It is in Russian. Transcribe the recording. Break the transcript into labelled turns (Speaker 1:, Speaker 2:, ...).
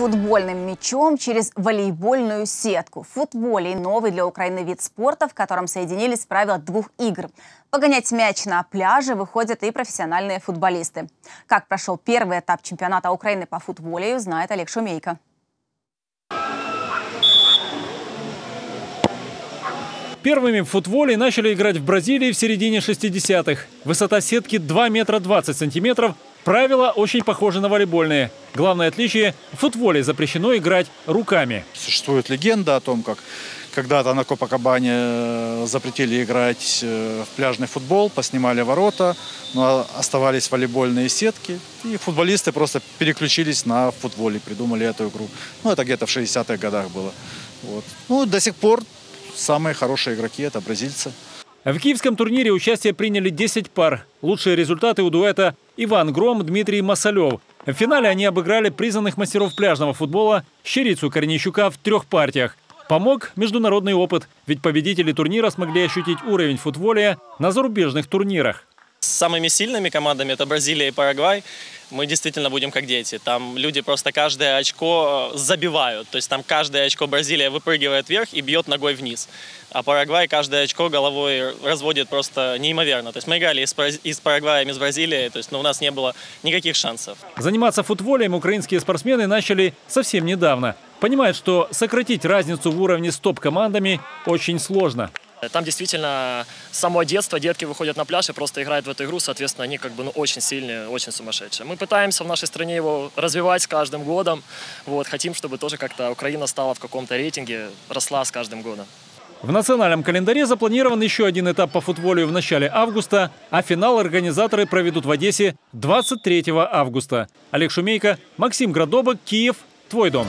Speaker 1: футбольным мячом через волейбольную сетку. В футболе новый для Украины вид спорта, в котором соединились правила двух игр. Погонять мяч на пляже выходят и профессиональные футболисты. Как прошел первый этап чемпионата Украины по футболе, знает Олег Шумейко.
Speaker 2: Первыми в футболе начали играть в Бразилии в середине 60-х. Высота сетки 2 метра 20 сантиметров. Правила очень похожи на волейбольные. Главное отличие – в футболе запрещено играть руками.
Speaker 3: Существует легенда о том, как когда-то на Копакабане э, запретили играть э, в пляжный футбол, поснимали ворота, но оставались волейбольные сетки. И футболисты просто переключились на футболе, придумали эту игру. Ну, это где-то в 60-х годах было. Вот. Ну, до сих пор Самые хорошие игроки – это бразильцы.
Speaker 2: В киевском турнире участие приняли 10 пар. Лучшие результаты у дуэта Иван Гром, Дмитрий Масалев. В финале они обыграли признанных мастеров пляжного футбола Щерицу Корнищука в трех партиях. Помог международный опыт, ведь победители турнира смогли ощутить уровень футболя на зарубежных турнирах.
Speaker 4: Самыми сильными командами это Бразилия и Парагвай. Мы действительно будем как дети. Там люди просто каждое очко забивают. То есть там каждое очко Бразилия выпрыгивает вверх и бьет ногой вниз. А Парагвай каждое очко головой разводит просто неимоверно. То есть мы играли и с Парагваем, и с Бразилией, то есть ну, у нас не было никаких шансов.
Speaker 2: Заниматься футболем украинские спортсмены начали совсем недавно. Понимают, что сократить разницу в уровне с топ-командами очень сложно.
Speaker 5: Там действительно с самого детства детки выходят на пляж и просто играют в эту игру, соответственно, они как бы ну, очень сильные, очень сумасшедшие. Мы пытаемся в нашей стране его развивать с каждым годом. Вот, хотим, чтобы тоже как-то Украина стала в каком-то рейтинге, росла с каждым годом.
Speaker 2: В национальном календаре запланирован еще один этап по футболу в начале августа, а финал организаторы проведут в Одессе 23 августа. Олег Шумейко, Максим Градобок, Киев. Твой дом.